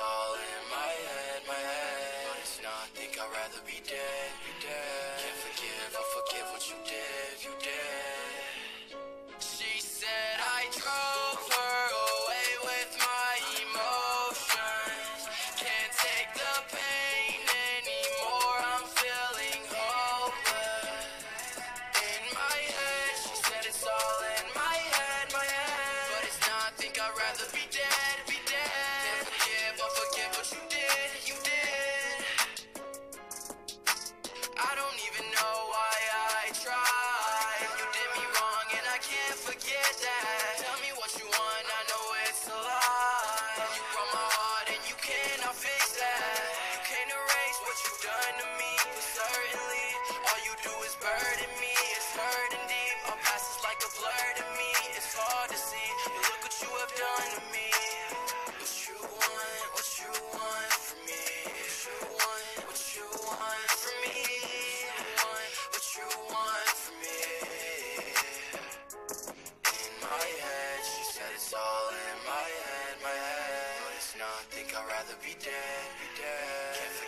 all in my head, my head. But it's not, think I'd rather be dead, be dead. Can't forgive, forgive what you did, you did. She said I drove her away with my emotions. Can't take the pain anymore, I'm feeling hopeless. In my head, she said it's all in my head, my head. But it's not, think I'd rather be dead. I don't even know why I tried. You did me wrong and I can't forget that. Tell me what you want, I know it's a lie. You broke my heart and you cannot fix that. You can't erase what you've done to me, but certainly all you do is burden me. It's hurting deep. Our past is like a blur to me. It's hard to see, look what you have done my head, my head. But it's not. Think I'd rather be dead, be dead. Can't.